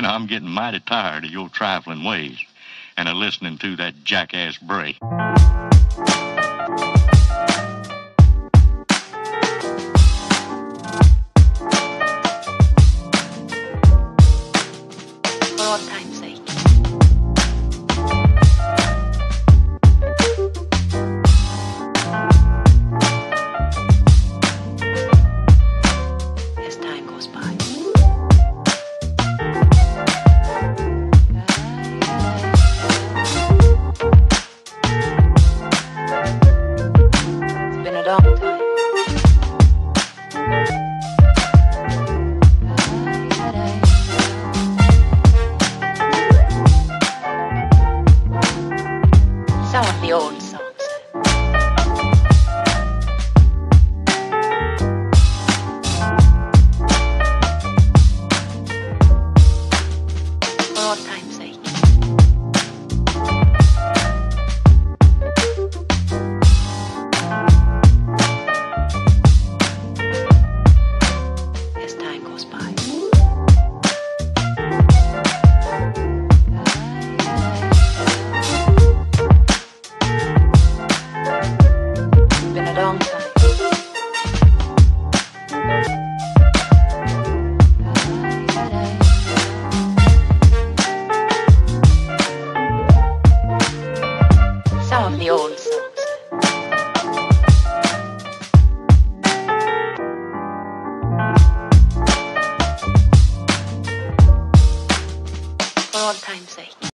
and I'm getting mighty tired of your trifling ways and of listening to that jackass Bray. Of the old songs. All time's love the old songs. For time's sake.